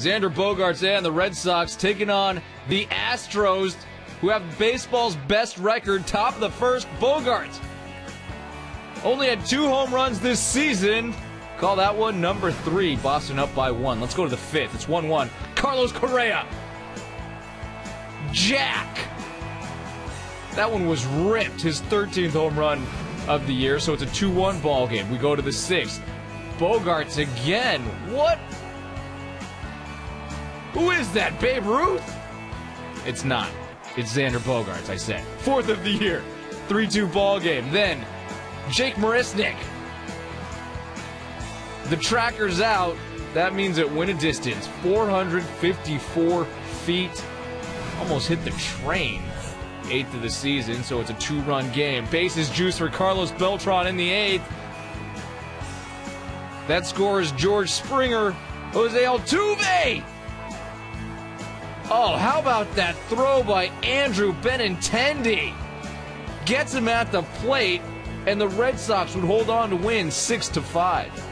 Xander Bogaerts and the Red Sox taking on the Astros, who have baseball's best record, top of the first. Bogaerts only had two home runs this season. Call that one number three. Boston up by one. Let's go to the fifth. It's 1 1. Carlos Correa. Jack. That one was ripped. His 13th home run of the year. So it's a 2 1 ball game. We go to the sixth. Bogaerts again. What? Who is that? Babe Ruth? It's not. It's Xander Bogaerts, I said. Fourth of the year. 3 2 ball game. Then Jake Marisnick. The tracker's out. That means it went a distance 454 feet. Almost hit the train. Eighth of the season, so it's a two run game. Bases juice for Carlos Beltran in the eighth. That scores George Springer, Jose Altuve. Oh, how about that throw by Andrew Benintendi? Gets him at the plate, and the Red Sox would hold on to win 6 to 5.